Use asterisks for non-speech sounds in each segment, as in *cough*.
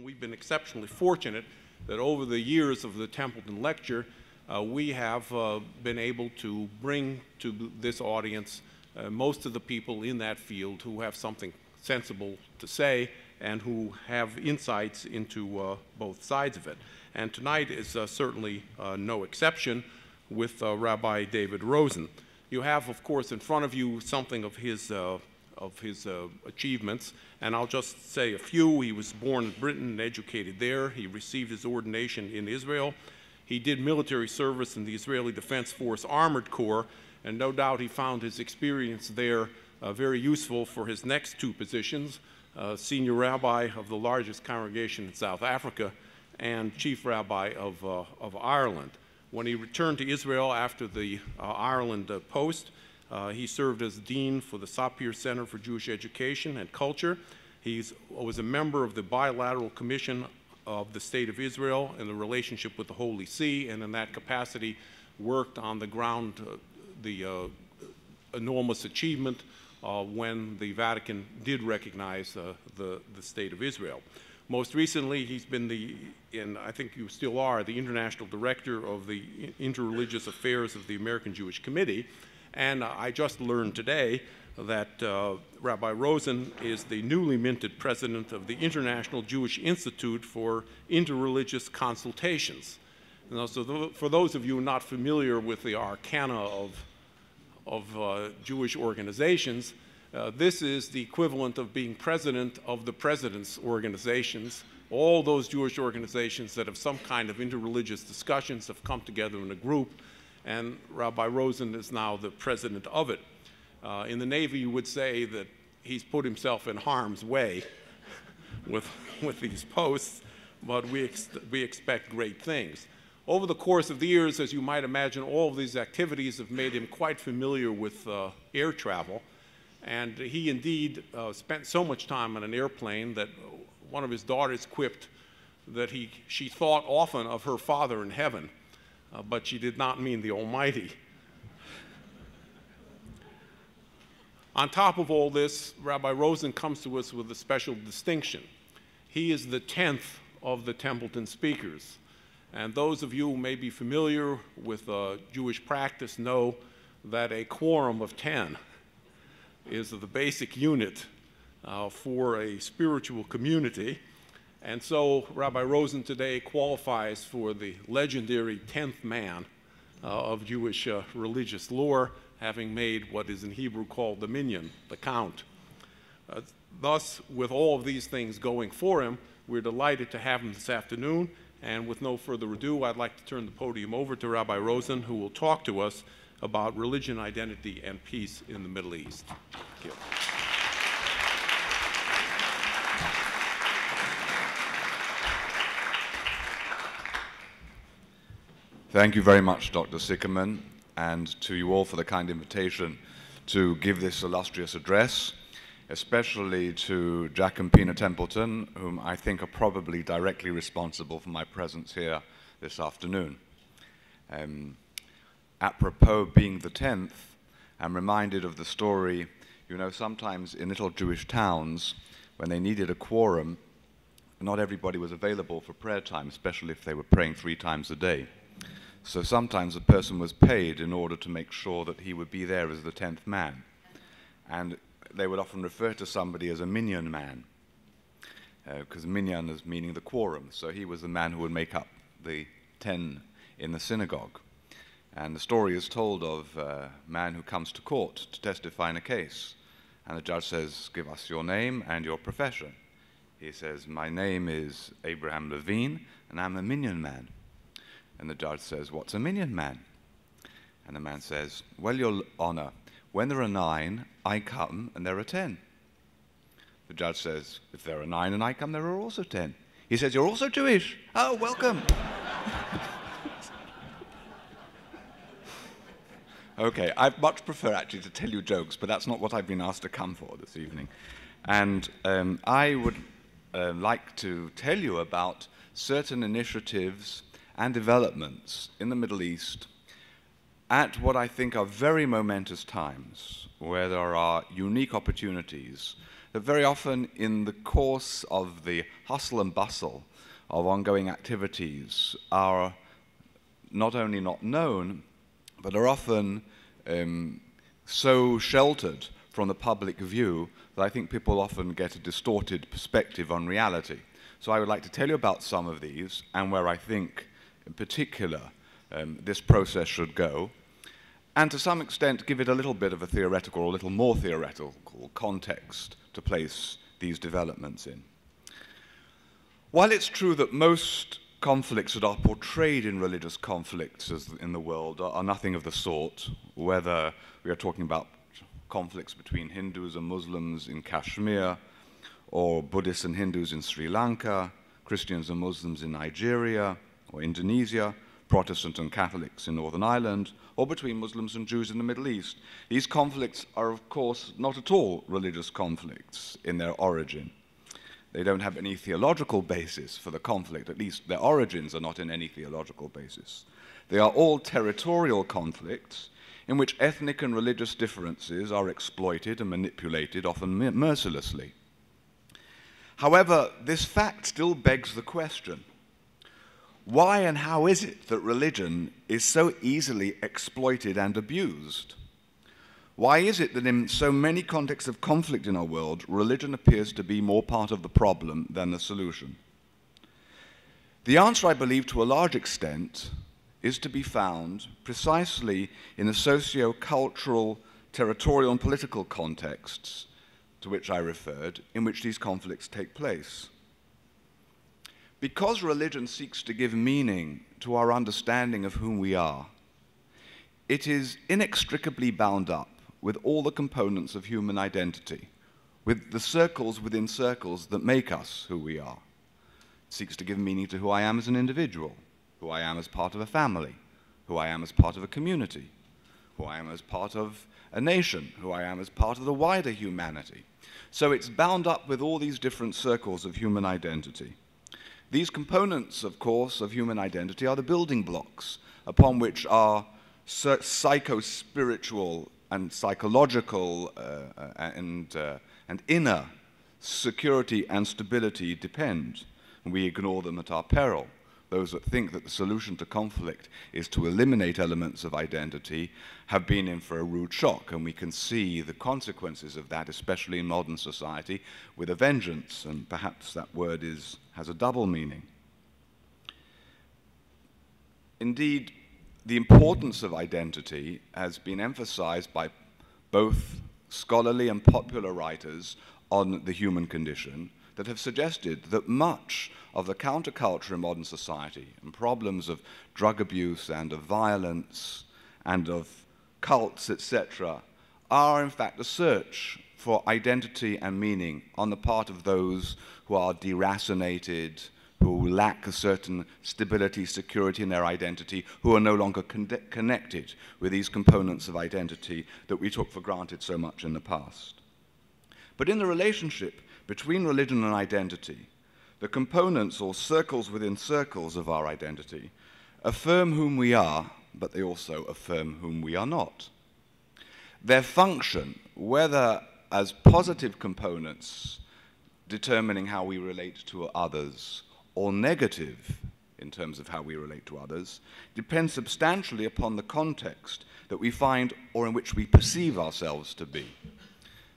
We've been exceptionally fortunate that over the years of the Templeton Lecture, uh, we have uh, been able to bring to this audience uh, most of the people in that field who have something sensible to say and who have insights into uh, both sides of it. And tonight is uh, certainly uh, no exception with Rabbi David Rosen. You have, of course, in front of you something of his of his uh, achievements, and I'll just say a few. He was born in Britain and educated there. He received his ordination in Israel. He did military service in the Israeli Defense Force Armored Corps, and no doubt he found his experience there uh, very useful for his next two positions uh, senior rabbi of the largest congregation in South Africa and chief rabbi of, uh, of Ireland. When he returned to Israel after the uh, Ireland uh, post, uh, he served as dean for the Sapir Center for Jewish Education and Culture. He was a member of the Bilateral Commission of the State of Israel and the relationship with the Holy See, and in that capacity worked on the ground uh, the uh, enormous achievement uh, when the Vatican did recognize uh, the, the State of Israel. Most recently, he's been the, and I think you still are, the International Director of the Interreligious Affairs of the American Jewish Committee, and I just learned today that uh, Rabbi Rosen is the newly minted president of the International Jewish Institute for Interreligious Consultations. Now, so th for those of you not familiar with the arcana of, of uh, Jewish organizations, uh, this is the equivalent of being president of the president's organizations. All those Jewish organizations that have some kind of interreligious discussions have come together in a group and Rabbi Rosen is now the president of it. Uh, in the Navy, you would say that he's put himself in harm's way *laughs* with, with these posts, but we, ex we expect great things. Over the course of the years, as you might imagine, all of these activities have made him quite familiar with uh, air travel. And he indeed uh, spent so much time on an airplane that one of his daughters quipped that he, she thought often of her father in heaven uh, but she did not mean the Almighty. On top of all this, Rabbi Rosen comes to us with a special distinction. He is the 10th of the Templeton speakers. And those of you who may be familiar with uh, Jewish practice know that a quorum of 10 is the basic unit uh, for a spiritual community. And so Rabbi Rosen today qualifies for the legendary 10th man uh, of Jewish uh, religious lore, having made what is in Hebrew called the minyan, the count. Uh, thus, with all of these things going for him, we're delighted to have him this afternoon. And with no further ado, I'd like to turn the podium over to Rabbi Rosen, who will talk to us about religion, identity, and peace in the Middle East. Thank you. Thank you very much, Dr. Sicherman, and to you all for the kind invitation to give this illustrious address, especially to Jack and Pina Templeton, whom I think are probably directly responsible for my presence here this afternoon. Um, apropos being the 10th, I'm reminded of the story, you know, sometimes in little Jewish towns, when they needed a quorum, not everybody was available for prayer time, especially if they were praying three times a day. So sometimes a person was paid in order to make sure that he would be there as the tenth man. And they would often refer to somebody as a minyan man, because uh, minyan is meaning the quorum. So he was the man who would make up the ten in the synagogue. And the story is told of a man who comes to court to testify in a case. And the judge says, Give us your name and your profession. He says, My name is Abraham Levine, and I'm a minyan man. And the judge says, What's a minyan man? And the man says, Well, Your Honor, when there are nine, I come and there are ten. The judge says, If there are nine and I come, there are also ten. He says, You're also Jewish. Oh, welcome. *laughs* okay, I much prefer actually to tell you jokes, but that's not what I've been asked to come for this evening. And um, I would uh, like to tell you about certain initiatives and developments in the Middle East at what I think are very momentous times, where there are unique opportunities that very often, in the course of the hustle and bustle of ongoing activities, are not only not known, but are often um, so sheltered from the public view that I think people often get a distorted perspective on reality. So I would like to tell you about some of these and where I think, in particular, um, this process should go, and to some extent give it a little bit of a theoretical or a little more theoretical context to place these developments in. While it's true that most conflicts that are portrayed in religious conflicts in the world are, are nothing of the sort, whether we are talking about conflicts between Hindus and Muslims in Kashmir, or Buddhists and Hindus in Sri Lanka, Christians and Muslims in Nigeria or Indonesia, Protestant and Catholics in Northern Ireland, or between Muslims and Jews in the Middle East. These conflicts are, of course, not at all religious conflicts in their origin. They don't have any theological basis for the conflict, at least their origins are not in any theological basis. They are all territorial conflicts in which ethnic and religious differences are exploited and manipulated, often mercilessly. However, this fact still begs the question why and how is it that religion is so easily exploited and abused? Why is it that in so many contexts of conflict in our world, religion appears to be more part of the problem than the solution? The answer, I believe, to a large extent, is to be found precisely in the socio cultural, territorial, and political contexts to which I referred, in which these conflicts take place. Because religion seeks to give meaning to our understanding of whom we are, it is inextricably bound up with all the components of human identity, with the circles within circles that make us who we are. It seeks to give meaning to who I am as an individual, who I am as part of a family, who I am as part of a community, who I am as part of a nation, who I am as part of the wider humanity. So it's bound up with all these different circles of human identity. These components, of course, of human identity are the building blocks upon which our psycho-spiritual and psychological uh, and, uh, and inner security and stability depend. We ignore them at our peril. Those that think that the solution to conflict is to eliminate elements of identity have been in for a rude shock, and we can see the consequences of that, especially in modern society, with a vengeance, and perhaps that word is, has a double meaning. Indeed, the importance of identity has been emphasized by both scholarly and popular writers on the human condition that have suggested that much of the counterculture in modern society and problems of drug abuse and of violence and of cults, etc., are in fact a search for identity and meaning on the part of those who are deracinated, who lack a certain stability, security in their identity, who are no longer con connected with these components of identity that we took for granted so much in the past. But in the relationship between religion and identity, the components or circles within circles of our identity affirm whom we are, but they also affirm whom we are not. Their function, whether as positive components determining how we relate to others, or negative in terms of how we relate to others depends substantially upon the context that we find or in which we perceive ourselves to be.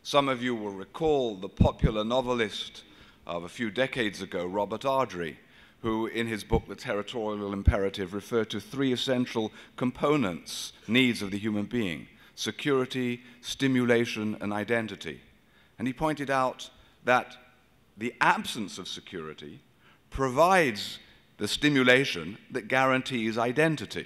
Some of you will recall the popular novelist of a few decades ago, Robert Ardrey, who in his book The Territorial Imperative referred to three essential components, needs of the human being, security, stimulation, and identity. And he pointed out that the absence of security provides the stimulation that guarantees identity.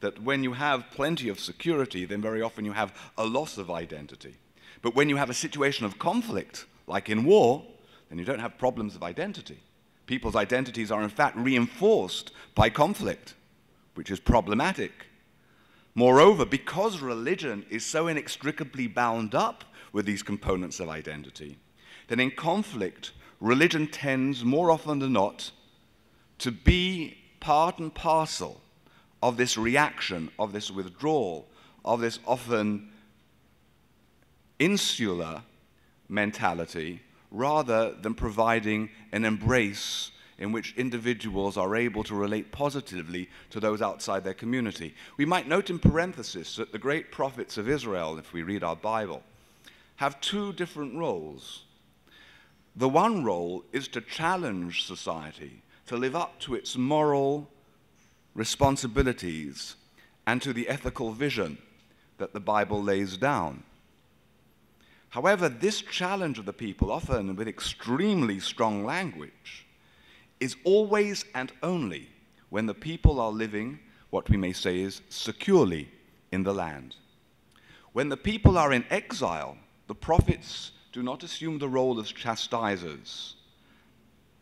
That when you have plenty of security, then very often you have a loss of identity. But when you have a situation of conflict, like in war, then you don't have problems of identity. People's identities are in fact reinforced by conflict, which is problematic. Moreover, because religion is so inextricably bound up with these components of identity, then in conflict, religion tends, more often than not, to be part and parcel of this reaction, of this withdrawal, of this often insular, mentality rather than providing an embrace in which individuals are able to relate positively to those outside their community. We might note in parenthesis that the great prophets of Israel, if we read our Bible, have two different roles. The one role is to challenge society to live up to its moral responsibilities and to the ethical vision that the Bible lays down. However, this challenge of the people, often with extremely strong language, is always and only when the people are living what we may say is securely in the land. When the people are in exile, the prophets do not assume the role as chastisers,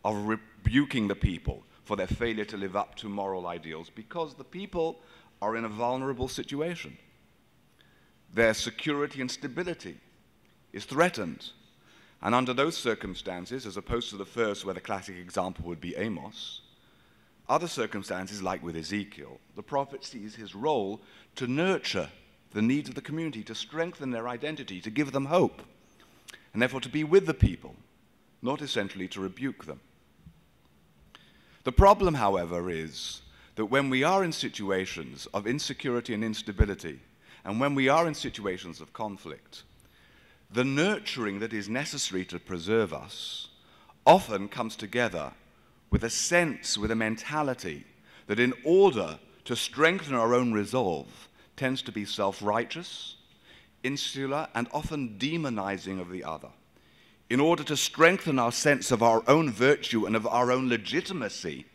of rebuking the people for their failure to live up to moral ideals, because the people are in a vulnerable situation. Their security and stability is threatened and under those circumstances, as opposed to the first, where the classic example would be Amos, other circumstances, like with Ezekiel, the prophet sees his role to nurture the needs of the community, to strengthen their identity, to give them hope, and therefore to be with the people, not essentially to rebuke them. The problem, however, is that when we are in situations of insecurity and instability, and when we are in situations of conflict, the nurturing that is necessary to preserve us often comes together with a sense, with a mentality that in order to strengthen our own resolve tends to be self righteous, insular, and often demonizing of the other. In order to strengthen our sense of our own virtue and of our own legitimacy,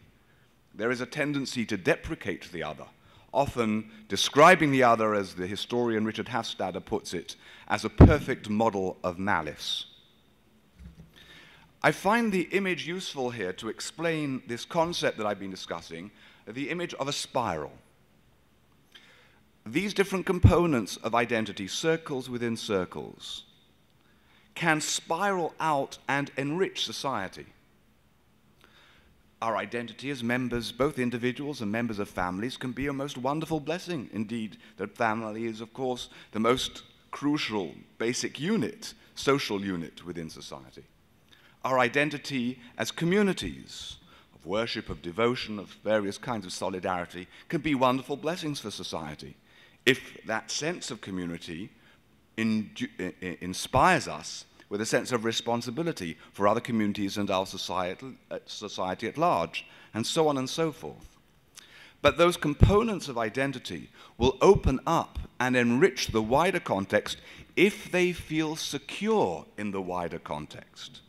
there is a tendency to deprecate the other often describing the other, as the historian Richard Hofstadter puts it, as a perfect model of malice. I find the image useful here to explain this concept that I've been discussing, the image of a spiral. These different components of identity, circles within circles, can spiral out and enrich society our identity as members, both individuals and members of families, can be a most wonderful blessing. Indeed, that family is, of course, the most crucial, basic unit, social unit within society. Our identity as communities of worship, of devotion, of various kinds of solidarity can be wonderful blessings for society. If that sense of community in, in, inspires us with a sense of responsibility for other communities and our society, uh, society at large, and so on and so forth. But those components of identity will open up and enrich the wider context if they feel secure in the wider context,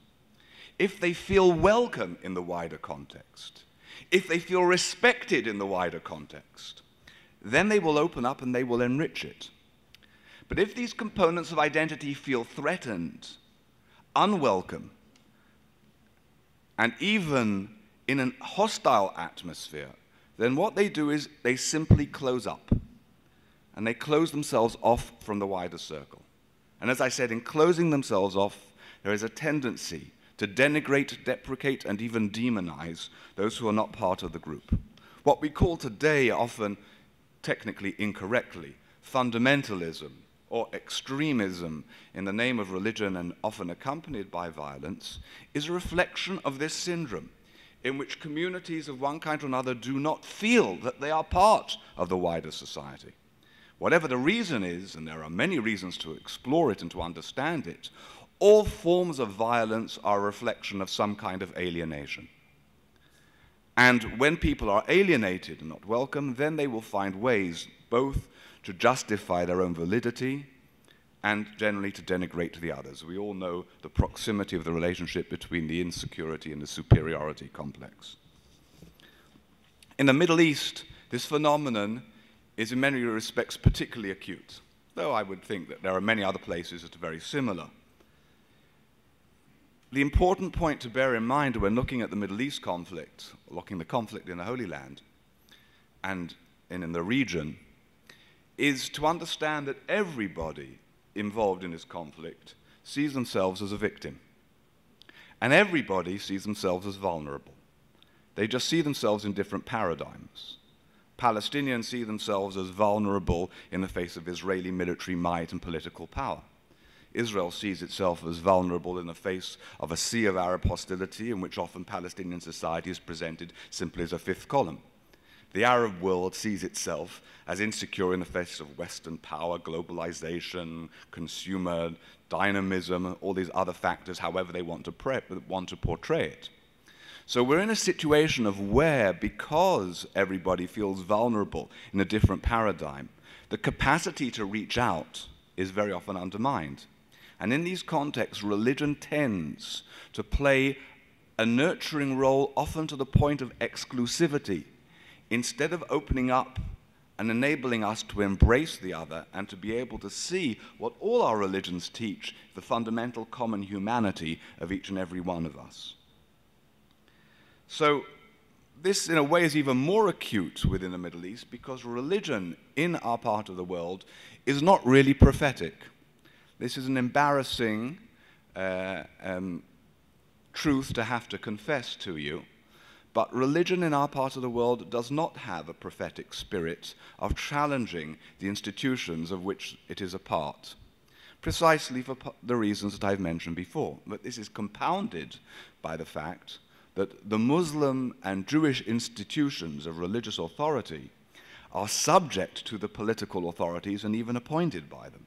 if they feel welcome in the wider context, if they feel respected in the wider context. Then they will open up and they will enrich it. But if these components of identity feel threatened, unwelcome, and even in a hostile atmosphere, then what they do is they simply close up and they close themselves off from the wider circle. And as I said, in closing themselves off, there is a tendency to denigrate, deprecate, and even demonize those who are not part of the group. What we call today, often technically incorrectly, fundamentalism or extremism in the name of religion and often accompanied by violence is a reflection of this syndrome in which communities of one kind or another do not feel that they are part of the wider society. Whatever the reason is, and there are many reasons to explore it and to understand it, all forms of violence are a reflection of some kind of alienation. And when people are alienated and not welcome, then they will find ways both to justify their own validity and generally to denigrate the others. We all know the proximity of the relationship between the insecurity and the superiority complex. In the Middle East, this phenomenon is in many respects particularly acute, though I would think that there are many other places that are very similar. The important point to bear in mind when looking at the Middle East conflict, looking the conflict in the Holy Land and in the region, is to understand that everybody involved in this conflict sees themselves as a victim. And everybody sees themselves as vulnerable. They just see themselves in different paradigms. Palestinians see themselves as vulnerable in the face of Israeli military might and political power. Israel sees itself as vulnerable in the face of a sea of Arab hostility in which often Palestinian society is presented simply as a fifth column. The Arab world sees itself as insecure in the face of Western power, globalization, consumer dynamism, all these other factors, however they want to, want to portray it. So we're in a situation of where, because everybody feels vulnerable in a different paradigm, the capacity to reach out is very often undermined. And in these contexts, religion tends to play a nurturing role, often to the point of exclusivity, instead of opening up and enabling us to embrace the other and to be able to see what all our religions teach the fundamental common humanity of each and every one of us. So, this, in a way, is even more acute within the Middle East because religion in our part of the world is not really prophetic. This is an embarrassing uh, um, truth to have to confess to you. But religion in our part of the world does not have a prophetic spirit of challenging the institutions of which it is a part, precisely for the reasons that I've mentioned before. But this is compounded by the fact that the Muslim and Jewish institutions of religious authority are subject to the political authorities and even appointed by them.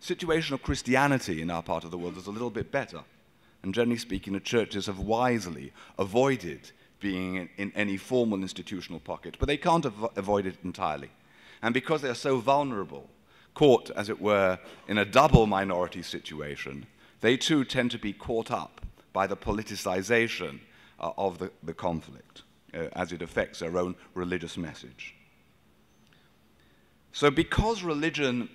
Situation of Christianity in our part of the world is a little bit better. And generally speaking, the churches have wisely avoided being in, in any formal institutional pocket, but they can't av- avoid it entirely. And because they are so vulnerable, caught, as it were, in a double minority situation, they too tend to be caught up by the politicization uh, of the, the conflict uh, as it affects their own religious message. So, because religion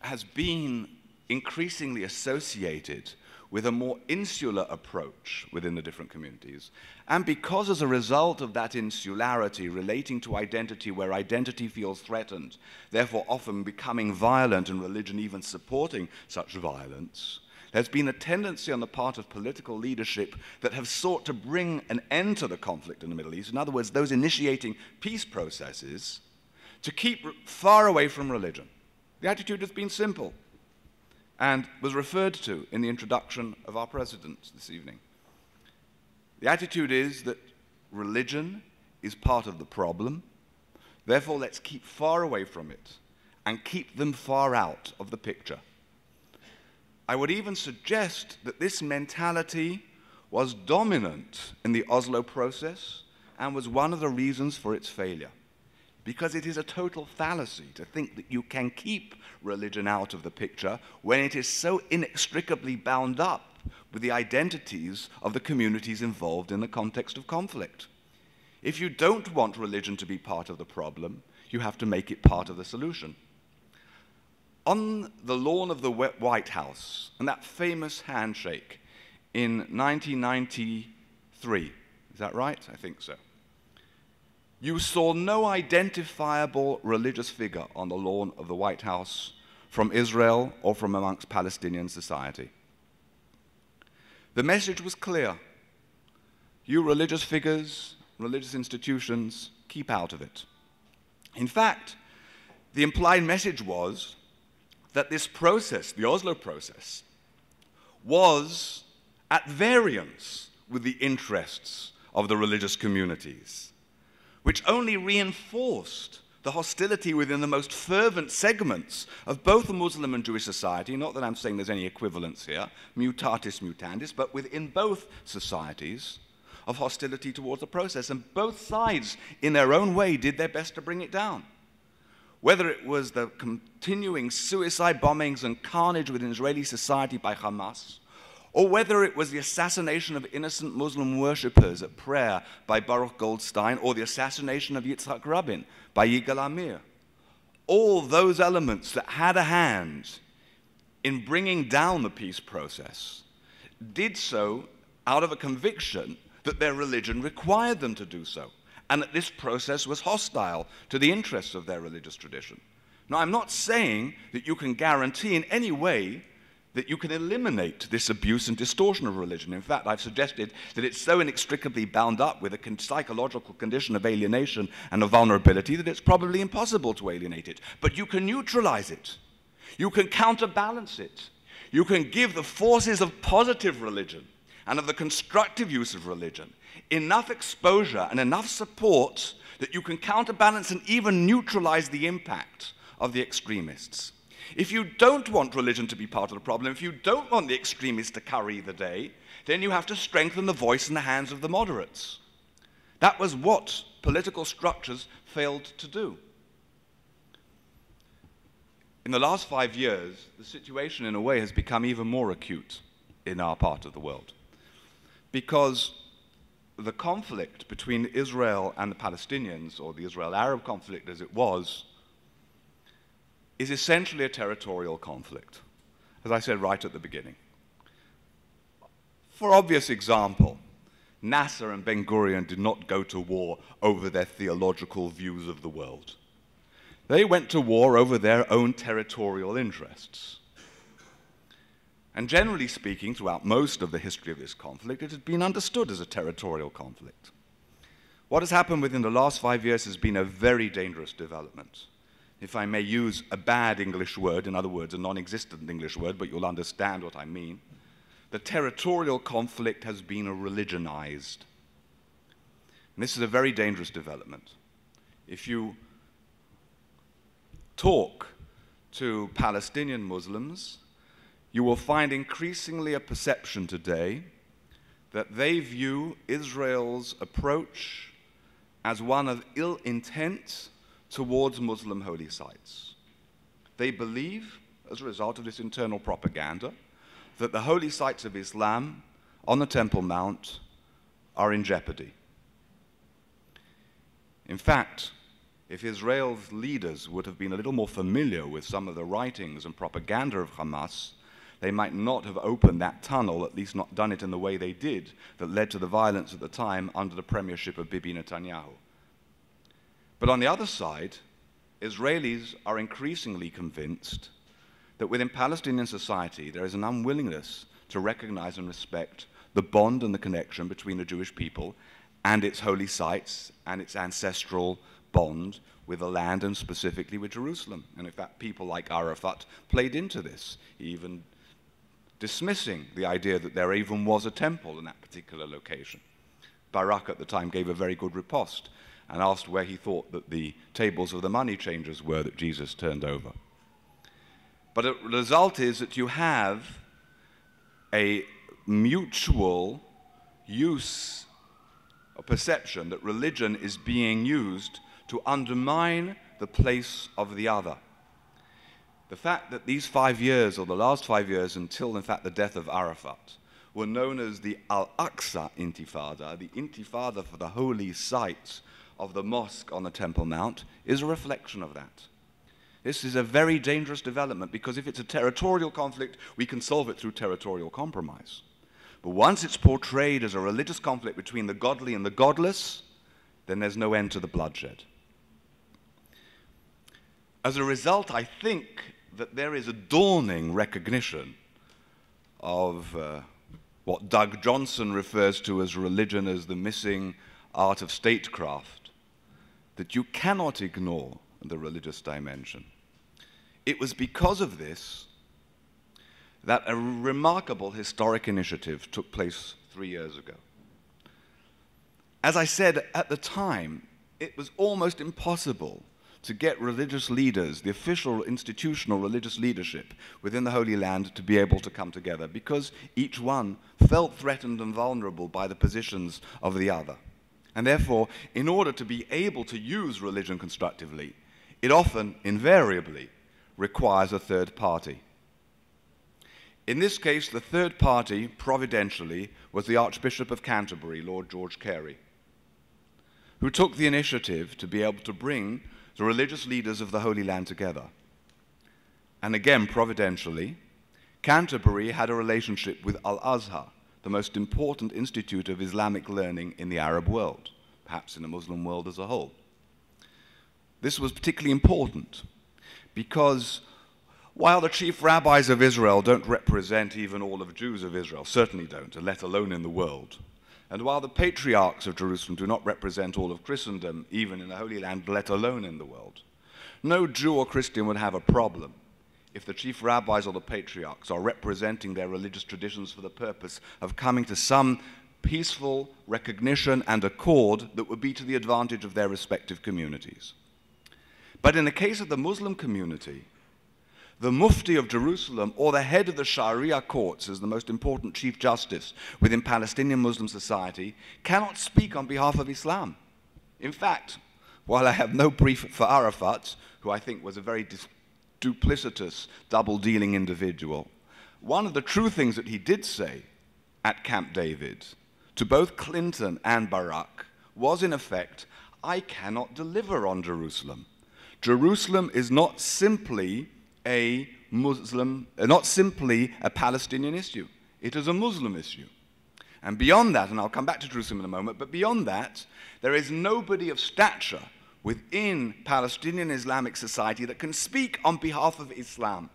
has been increasingly associated with a more insular approach within the different communities, and because as a result of that insularity relating to identity where identity feels threatened, therefore often becoming violent and religion even supporting such violence, there's been a tendency on the part of political leadership that have sought to bring an end to the conflict in the Middle East. In other words, those initiating peace processes to keep far away from religion. The attitude has been simple and was referred to in the introduction of our president this evening. The attitude is that religion is part of the problem, therefore, let's keep far away from it and keep them far out of the picture. I would even suggest that this mentality was dominant in the Oslo process and was one of the reasons for its failure because it is a total fallacy to think that you can keep religion out of the picture when it is so inextricably bound up with the identities of the communities involved in the context of conflict. If you don't want religion to be part of the problem, you have to make it part of the solution. On the lawn of the White House, and that famous handshake in 1993, is that right? I think so you saw no identifiable religious figure on the lawn of the White House from Israel or from amongst Palestinian society. The message was clear. You religious figures, religious institutions, keep out of it. In fact, the implied message was that this process, the Oslo process, was at variance with the interests of the religious communities which only reinforced the hostility within the most fervent segments of both the Muslim and Jewish society. Not that I'm saying there's any equivalence here, mutatis mutandis, but within both societies of hostility towards the process. And both sides, in their own way, did their best to bring it down. Whether it was the continuing suicide bombings and carnage within Israeli society by Hamas, or whether it was the assassination of innocent Muslim worshippers at prayer by Baruch Goldstein, or the assassination of Yitzhak Rabin by Yigal Amir. All those elements that had a hand in bringing down the peace process did so out of a conviction that their religion required them to do so, and that this process was hostile to the interests of their religious tradition. Now, I'm not saying that you can guarantee in any way that you can eliminate this abuse and distortion of religion. In fact, I've suggested that it's so inextricably bound up with a con- psychological condition of alienation and of vulnerability that it's probably impossible to alienate it. But you can neutralize it, you can counterbalance it. you can give the forces of positive religion and of the constructive use of religion enough exposure and enough support that you can counterbalance and even neutralize the impact of the extremists. If you don't want religion to be part of the problem, if you don't want the extremists to carry the day, then you have to strengthen the voice in the hands of the moderates. That was what political structures failed to do. In the last five years, the situation, in a way, has become even more acute in our part of the world. Because the conflict between Israel and the Palestinians, or the Israel Arab conflict as it was, is essentially a territorial conflict, as I said right at the beginning. For obvious example, Nasser and Ben Gurion did not go to war over their theological views of the world. They went to war over their own territorial interests. And generally speaking, throughout most of the history of this conflict, it has been understood as a territorial conflict. What has happened within the last five years has been a very dangerous development. If I may use a bad English word, in other words, a non existent English word, but you'll understand what I mean, the territorial conflict has been religionized. And this is a very dangerous development. If you talk to Palestinian Muslims, you will find increasingly a perception today that they view Israel's approach as one of ill intent towards Muslim holy sites. They believe, as a result of this internal propaganda, that the holy sites of Islam on the Temple Mount are in jeopardy. In fact, if Israel's leaders would have been a little more familiar with some of the writings and propaganda of Hamas, they might not have opened that tunnel, at least not done it in the way they did, that led to the violence at the time under the premiership of Bibi Netanyahu. But on the other side, Israelis are increasingly convinced that within Palestinian society there is an unwillingness to recognize and respect the bond and the connection between the Jewish people and its holy sites and its ancestral bond with the land and specifically with Jerusalem. And in fact, people like Arafat played into this, even dismissing the idea that there even was a temple in that particular location. Barak at the time gave a very good riposte and asked where he thought that the tables of the money changers were that Jesus turned over. But the result is that you have a mutual use or perception that religion is being used to undermine the place of the other. The fact that these five years, or the last five years until, in fact, the death of Arafat, were known as the Al Aqsa Intifada, the Intifada for the holy sites of the mosque on the Temple Mount, is a reflection of that. This is a very dangerous development because if it's a territorial conflict, we can solve it through territorial compromise. But once it's portrayed as a religious conflict between the godly and the godless, then there's no end to the bloodshed. As a result, I think that there is a dawning recognition of uh, what Doug Johnston refers to as religion as the missing art of statecraft, that you cannot ignore the religious dimension. It was because of this that a remarkable historic initiative took place three years ago. As I said at the time, it was almost impossible to get religious leaders, the official institutional religious leadership within the Holy Land, to be able to come together because each one felt threatened and vulnerable by the positions of the other. And therefore, in order to be able to use religion constructively, it often, invariably, requires a third party. In this case, the third party, providentially, was the Archbishop of Canterbury, Lord George Carey, who took the initiative to be able to bring the religious leaders of the Holy Land together. And again, providentially, Canterbury had a relationship with Al Azhar, the most important institute of Islamic learning in the Arab world, perhaps in the Muslim world as a whole. This was particularly important because while the chief rabbis of Israel don't represent even all of Jews of Israel, certainly don't, let alone in the world, and while the patriarchs of Jerusalem do not represent all of Christendom, even in the Holy Land, let alone in the world, no Jew or Christian would have a problem if the chief rabbis or the patriarchs are representing their religious traditions for the purpose of coming to some peaceful recognition and accord that would be to the advantage of their respective communities. But in the case of the Muslim community, the Mufti of Jerusalem or the head of the Sharia courts as the most important chief justice within Palestinian Muslim society cannot speak on behalf of Islam. In fact, while I have no brief for Arafat, who I think was a very duplicitous, double dealing individual, one of the true things that he did say at Camp David to both Clinton and Barak was, in effect, I cannot deliver on Jerusalem. Jerusalem is not simply a Muslim, uh, not simply a Palestinian issue. It is a Muslim issue. And beyond that, and I'll come back to Jerusalem in a moment, but beyond that, there is nobody of stature within Palestinian Islamic society that can speak on behalf of Islam.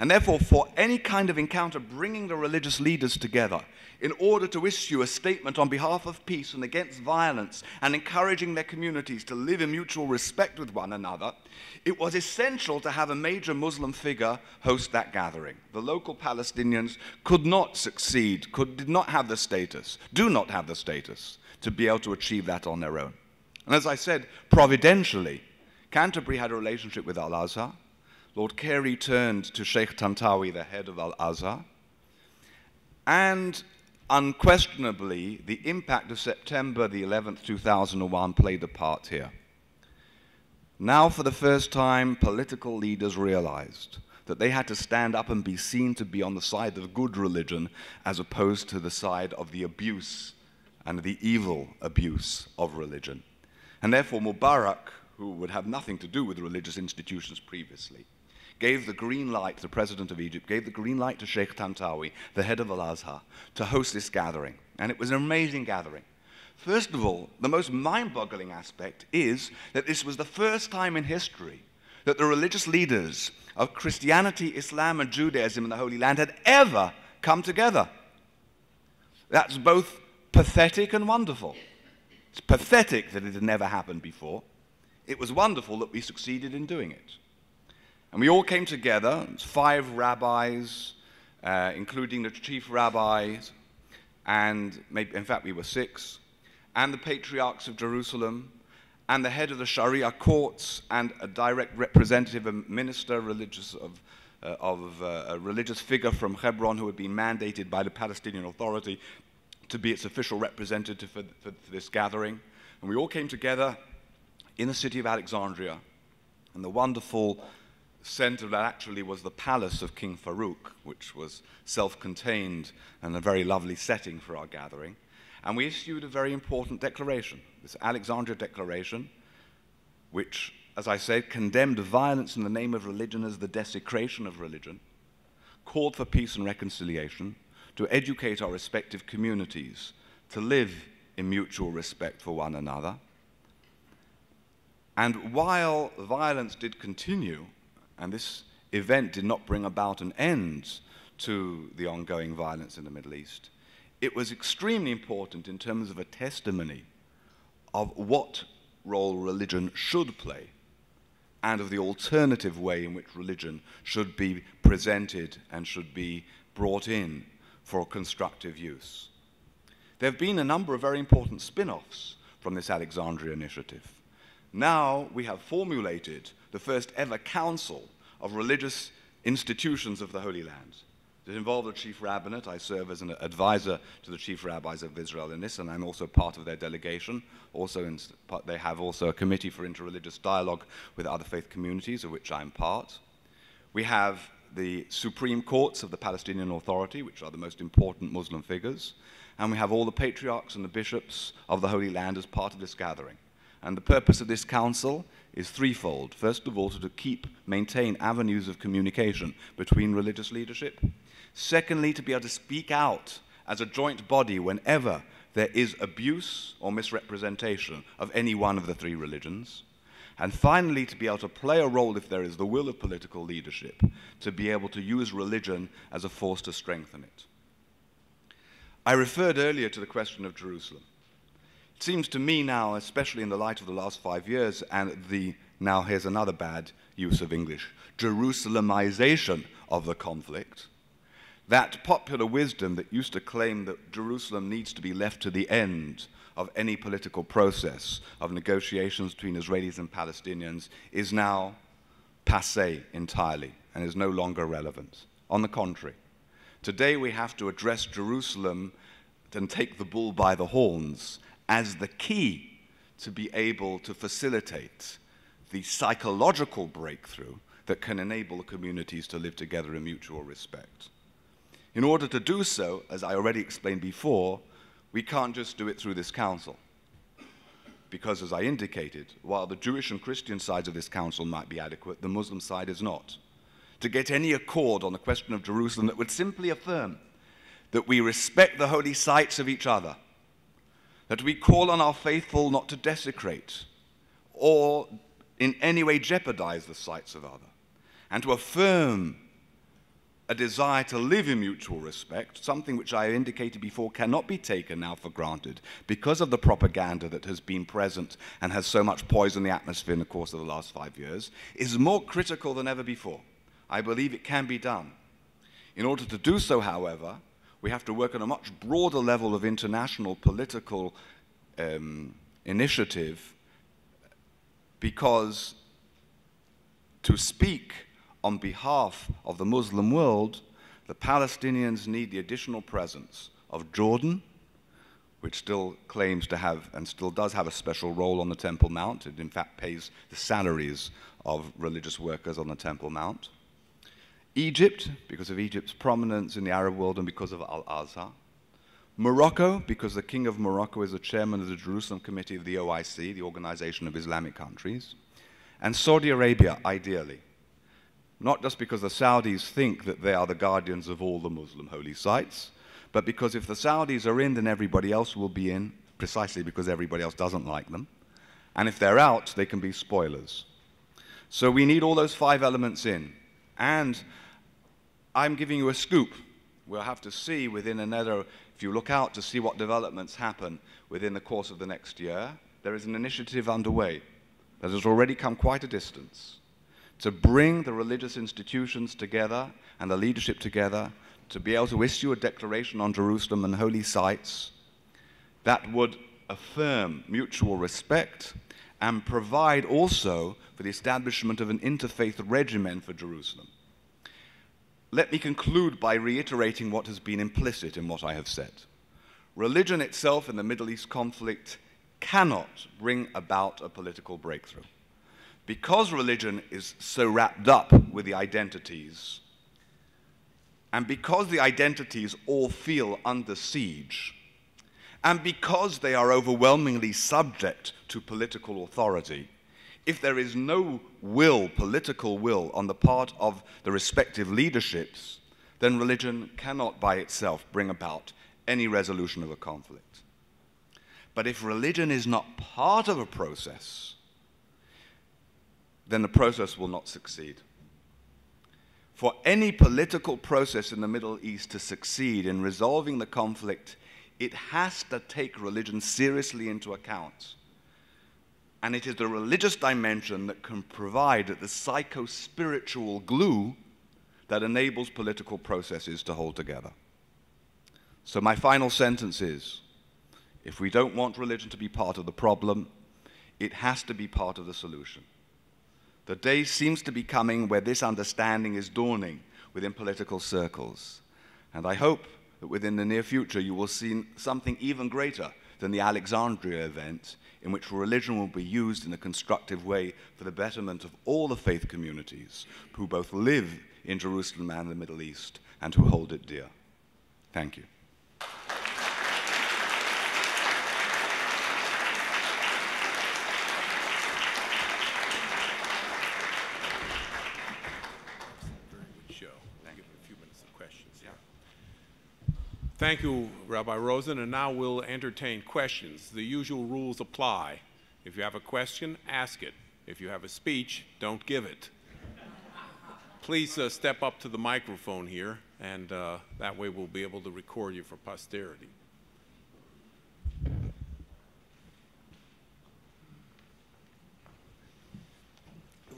And therefore, for any kind of encounter bringing the religious leaders together in order to issue a statement on behalf of peace and against violence and encouraging their communities to live in mutual respect with one another, it was essential to have a major Muslim figure host that gathering. The local Palestinians could not succeed, could, did not have the status, do not have the status to be able to achieve that on their own. And as I said, providentially, Canterbury had a relationship with Al Azhar. Lord Carey turned to Sheikh Tantawi, the head of Al Azhar. And unquestionably, the impact of September the 11th, 2001 played a part here. Now, for the first time, political leaders realized that they had to stand up and be seen to be on the side of good religion as opposed to the side of the abuse and the evil abuse of religion. And therefore, Mubarak, who would have nothing to do with religious institutions previously, gave the green light, the president of Egypt gave the green light to Sheikh Tantawi, the head of Al Azhar, to host this gathering. And it was an amazing gathering. First of all, the most mind boggling aspect is that this was the first time in history that the religious leaders of Christianity, Islam, and Judaism in the Holy Land had ever come together. That's both pathetic and wonderful. It's pathetic that it had never happened before. It was wonderful that we succeeded in doing it. And we all came together, five rabbis, uh, including the chief rabbis, and maybe, in fact, we were six, and the patriarchs of Jerusalem, and the head of the Sharia courts, and a direct representative, a minister religious of, uh, of uh, a religious figure from Hebron who had been mandated by the Palestinian Authority to be its official representative for, for, for this gathering. And we all came together in the city of Alexandria, and the wonderful center that actually was the palace of King Farouk, which was self contained and a very lovely setting for our gathering. And we issued a very important declaration, this Alexandria Declaration, which, as I said, condemned violence in the name of religion as the desecration of religion, called for peace and reconciliation, to educate our respective communities to live in mutual respect for one another. And while violence did continue, and this event did not bring about an end to the ongoing violence in the Middle East. It was extremely important in terms of a testimony of what role religion should play and of the alternative way in which religion should be presented and should be brought in for constructive use. There have been a number of very important spin offs from this Alexandria initiative. Now we have formulated the first ever council of religious institutions of the Holy Land. It involved the chief rabbinate. I serve as an advisor to the chief rabbis of Israel in this, and I'm also part of their delegation. Also, in, they have also a committee for interreligious dialogue with other faith communities, of which I'm part. We have the supreme courts of the Palestinian Authority, which are the most important Muslim figures, and we have all the patriarchs and the bishops of the Holy Land as part of this gathering. And the purpose of this council is threefold. First of all, to keep, maintain avenues of communication between religious leadership. Secondly, to be able to speak out as a joint body whenever there is abuse or misrepresentation of any one of the three religions. And finally, to be able to play a role if there is the will of political leadership, to be able to use religion as a force to strengthen it. I referred earlier to the question of Jerusalem. It seems to me now, especially in the light of the last five years and the now here's another bad use of English, Jerusalemization of the conflict, that popular wisdom that used to claim that Jerusalem needs to be left to the end of any political process of negotiations between Israelis and Palestinians is now passe entirely and is no longer relevant. On the contrary, today we have to address Jerusalem and take the bull by the horns as the key to be able to facilitate the psychological breakthrough that can enable communities to live together in mutual respect. In order to do so, as I already explained before, we can't just do it through this council. Because, as I indicated, while the Jewish and Christian sides of this council might be adequate, the Muslim side is not. To get any accord on the question of Jerusalem that would simply affirm that we respect the holy sites of each other, that we call on our faithful not to desecrate or in any way jeopardize the sites of others, and to affirm a desire to live in mutual respect, something which I indicated before cannot be taken now for granted because of the propaganda that has been present and has so much poisoned the atmosphere in the course of the last five years, is more critical than ever before. I believe it can be done. In order to do so, however, we have to work on a much broader level of international political um, initiative because to speak on behalf of the Muslim world, the Palestinians need the additional presence of Jordan, which still claims to have and still does have a special role on the Temple Mount. It, in fact, pays the salaries of religious workers on the Temple Mount. Egypt, because of Egypt's prominence in the Arab world and because of Al Azhar. Morocco, because the King of Morocco is the chairman of the Jerusalem Committee of the OIC, the Organization of Islamic Countries. And Saudi Arabia, ideally not just because the Saudis think that they are the guardians of all the Muslim holy sites, but because if the Saudis are in, then everybody else will be in, precisely because everybody else doesn't like them. And if they're out, they can be spoilers. So we need all those five elements in. And I'm giving you a scoop. We'll have to see within another, if you look out to see what developments happen within the course of the next year, there is an initiative underway that has already come quite a distance to bring the religious institutions together and the leadership together to be able to issue a declaration on Jerusalem and holy sites that would affirm mutual respect and provide also for the establishment of an interfaith regimen for Jerusalem. Let me conclude by reiterating what has been implicit in what I have said. Religion itself in the Middle East conflict cannot bring about a political breakthrough because religion is so wrapped up with the identities, and because the identities all feel under siege, and because they are overwhelmingly subject to political authority, if there is no will, political will, on the part of the respective leaderships, then religion cannot by itself bring about any resolution of a conflict. But if religion is not part of a process, then the process will not succeed. For any political process in the Middle East to succeed in resolving the conflict, it has to take religion seriously into account. And it is the religious dimension that can provide the psycho spiritual glue that enables political processes to hold together. So, my final sentence is if we don't want religion to be part of the problem, it has to be part of the solution. The day seems to be coming where this understanding is dawning within political circles. And I hope that within the near future you will see something even greater than the Alexandria event, in which religion will be used in a constructive way for the betterment of all the faith communities who both live in Jerusalem and the Middle East and who hold it dear. Thank you. Thank you, Rabbi Rosen, and now we'll entertain questions. The usual rules apply. If you have a question, ask it. If you have a speech, don't give it. Please uh, step up to the microphone here, and uh, that way we'll be able to record you for posterity.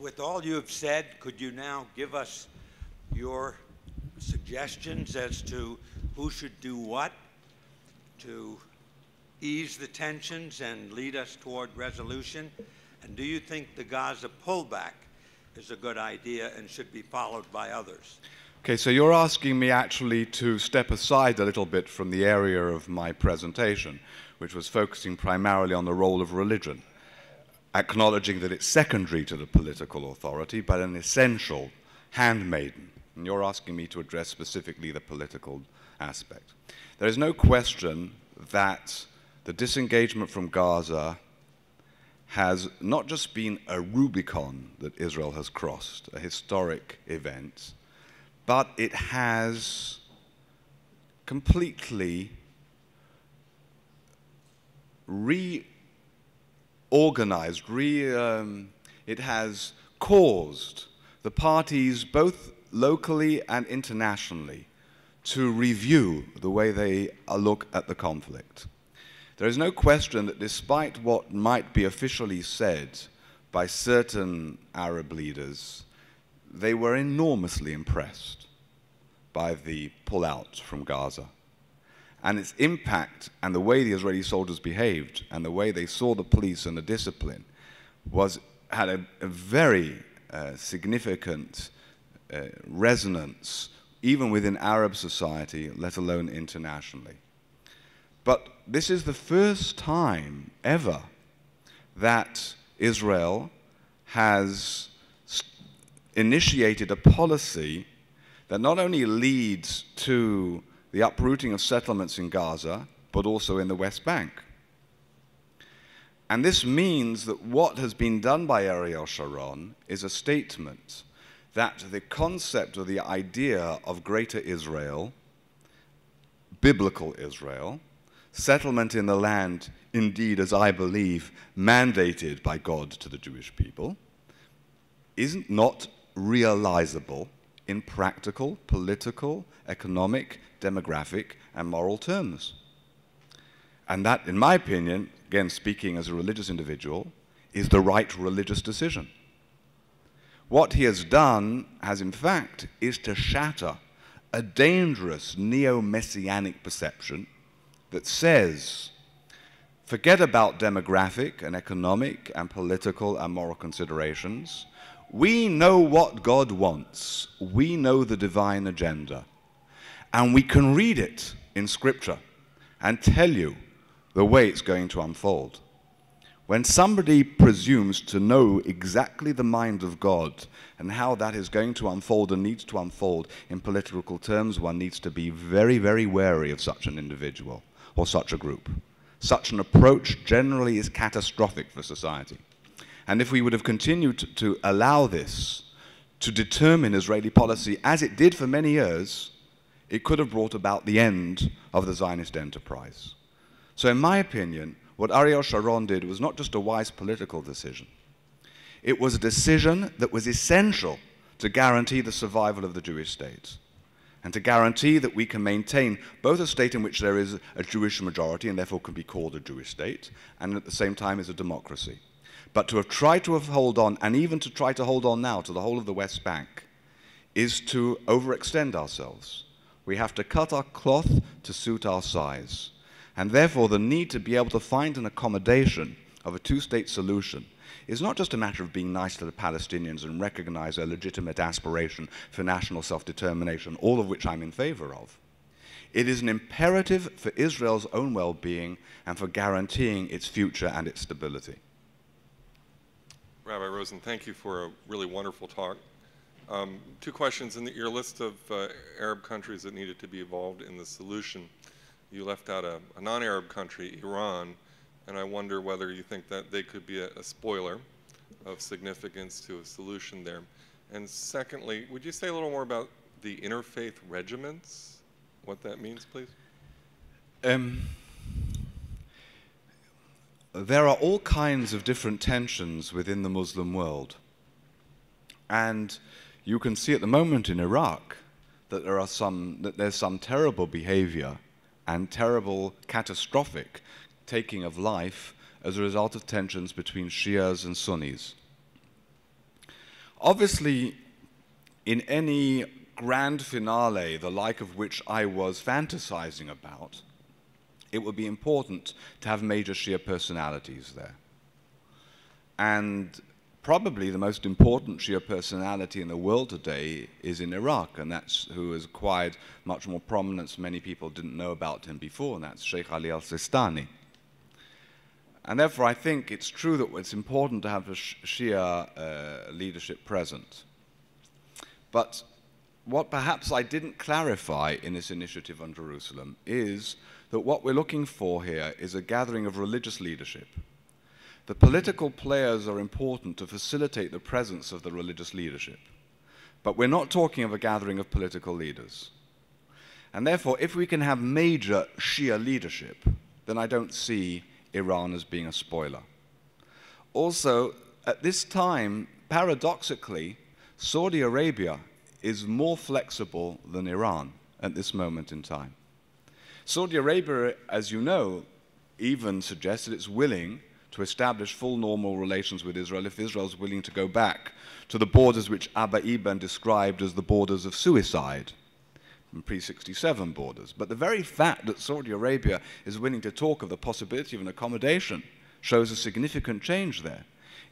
with all you have said, could you now give us your suggestions as to who should do what to ease the tensions and lead us toward resolution? And do you think the Gaza pullback is a good idea and should be followed by others? Okay, so you're asking me actually to step aside a little bit from the area of my presentation, which was focusing primarily on the role of religion, acknowledging that it's secondary to the political authority, but an essential handmaiden. And you're asking me to address specifically the political aspect. There is no question that the disengagement from Gaza has not just been a Rubicon that Israel has crossed, a historic event, but it has completely reorganized, re, um, it has caused the parties, both locally and internationally, to review the way they look at the conflict. There is no question that despite what might be officially said by certain Arab leaders, they were enormously impressed by the pullout from Gaza. And its impact and the way the Israeli soldiers behaved and the way they saw the police and the discipline was, had a, a very uh, significant uh, resonance even within Arab society, let alone internationally. But this is the first time ever that Israel has initiated a policy that not only leads to the uprooting of settlements in Gaza, but also in the West Bank. And this means that what has been done by Ariel Sharon is a statement that the concept or the idea of greater Israel, biblical Israel, settlement in the land, indeed, as I believe, mandated by God to the Jewish people, isn't not realizable in practical, political, economic, demographic, and moral terms. And that, in my opinion, again speaking as a religious individual, is the right religious decision. What he has done has, in fact, is to shatter a dangerous neo-messianic perception that says, forget about demographic and economic and political and moral considerations, we know what God wants. We know the divine agenda. And we can read it in Scripture and tell you the way it's going to unfold. When somebody presumes to know exactly the mind of God and how that is going to unfold and needs to unfold in political terms, one needs to be very, very wary of such an individual or such a group. Such an approach generally is catastrophic for society. And if we would have continued to, to allow this to determine Israeli policy, as it did for many years, it could have brought about the end of the Zionist enterprise. So, in my opinion, what Ariel Sharon did was not just a wise political decision, it was a decision that was essential to guarantee the survival of the Jewish state and to guarantee that we can maintain both a state in which there is a Jewish majority and therefore can be called a Jewish state, and at the same time is a democracy. But to have tried to have hold on, and even to try to hold on now to the whole of the West Bank, is to overextend ourselves. We have to cut our cloth to suit our size. And therefore, the need to be able to find an accommodation of a two state solution is not just a matter of being nice to the Palestinians and recognize their legitimate aspiration for national self determination, all of which I'm in favor of. It is an imperative for Israel's own well being and for guaranteeing its future and its stability. Rabbi Rosen, thank you for a really wonderful talk. Um, two questions. In the, your list of uh, Arab countries that needed to be involved in the solution, you left out a, a non-Arab country, Iran, and I wonder whether you think that they could be a, a spoiler of significance to a solution there. And secondly, would you say a little more about the interfaith regiments, what that means, please? Um, there are all kinds of different tensions within the Muslim world. And you can see at the moment in Iraq that there are some that there's some terrible behavior and terrible catastrophic taking of life as a result of tensions between Shias and Sunnis. Obviously, in any grand finale, the like of which I was fantasizing about, it would be important to have major Shia personalities there. And probably the most important Shia personality in the world today is in Iraq, and that's who has acquired much more prominence. Many people didn't know about him before, and that's Sheikh Ali al Sistani. And therefore, I think it's true that it's important to have a Shia uh, leadership present. But what perhaps I didn't clarify in this initiative on Jerusalem is that what we're looking for here is a gathering of religious leadership. The political players are important to facilitate the presence of the religious leadership. But we're not talking of a gathering of political leaders. And therefore, if we can have major Shia leadership, then I don't see Iran as being a spoiler. Also, at this time, paradoxically, Saudi Arabia is more flexible than Iran at this moment in time. Saudi Arabia, as you know, even suggested it's willing to establish full normal relations with Israel if Israel is willing to go back to the borders which Abba Eban described as the borders of suicide, pre 67 borders. But the very fact that Saudi Arabia is willing to talk of the possibility of an accommodation shows a significant change there.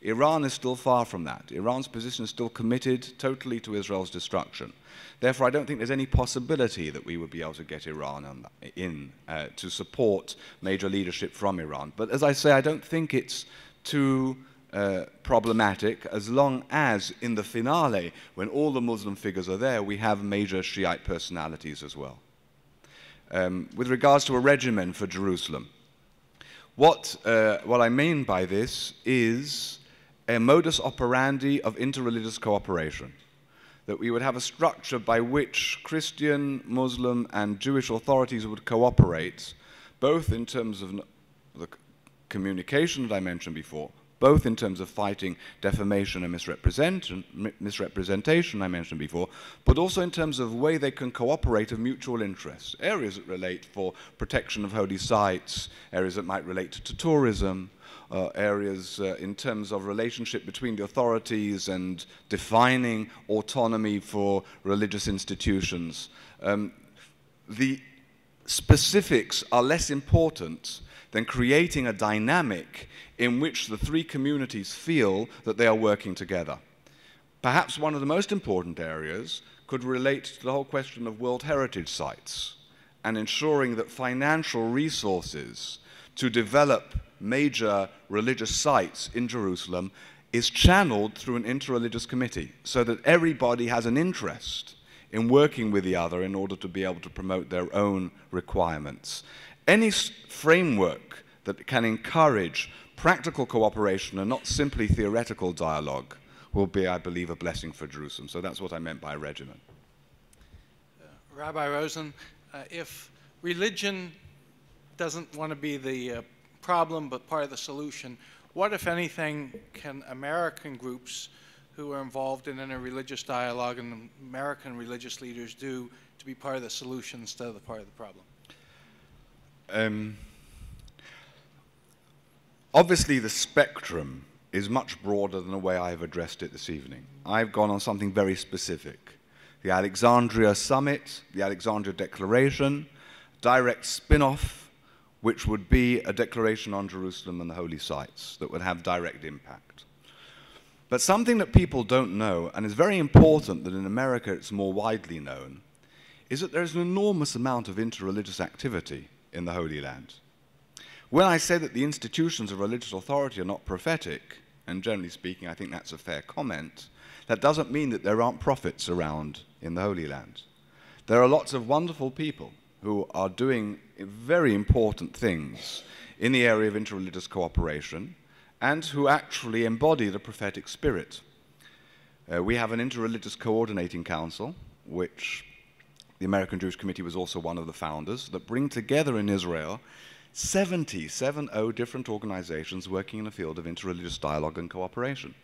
Iran is still far from that. Iran's position is still committed totally to Israel's destruction. Therefore, I don't think there's any possibility that we would be able to get Iran in uh, to support major leadership from Iran. But as I say, I don't think it's too uh, problematic as long as in the finale, when all the Muslim figures are there, we have major Shiite personalities as well. Um, with regards to a regimen for Jerusalem, what, uh, what I mean by this is a modus operandi of interreligious cooperation. That we would have a structure by which Christian, Muslim, and Jewish authorities would cooperate, both in terms of the communication that I mentioned before, both in terms of fighting defamation and misrepresentation, I mentioned before, but also in terms of way they can cooperate of mutual interest. Areas that relate for protection of holy sites, areas that might relate to tourism, uh, areas uh, in terms of relationship between the authorities and defining autonomy for religious institutions. Um, the specifics are less important than creating a dynamic in which the three communities feel that they are working together. Perhaps one of the most important areas could relate to the whole question of World Heritage Sites and ensuring that financial resources to develop major religious sites in Jerusalem is channeled through an interreligious committee so that everybody has an interest in working with the other in order to be able to promote their own requirements. Any framework that can encourage practical cooperation and not simply theoretical dialogue will be, I believe, a blessing for Jerusalem. So that's what I meant by regimen. Uh, Rabbi Rosen, uh, if religion doesn't want to be the uh, problem but part of the solution. What, if anything, can American groups who are involved in interreligious dialogue and American religious leaders do to be part of the solution instead of the part of the problem? Um, obviously, the spectrum is much broader than the way I've addressed it this evening. I've gone on something very specific the Alexandria Summit, the Alexandria Declaration, direct spin off which would be a declaration on Jerusalem and the holy sites that would have direct impact. But something that people don't know, and is very important that in America it's more widely known, is that there's an enormous amount of interreligious activity in the Holy Land. When I say that the institutions of religious authority are not prophetic, and generally speaking, I think that's a fair comment, that doesn't mean that there aren't prophets around in the Holy Land. There are lots of wonderful people who are doing very important things in the area of interreligious cooperation and who actually embody the prophetic spirit. Uh, we have an interreligious coordinating council, which the American Jewish Committee was also one of the founders, that bring together in Israel 70, 70 different organizations working in the field of interreligious dialogue and cooperation.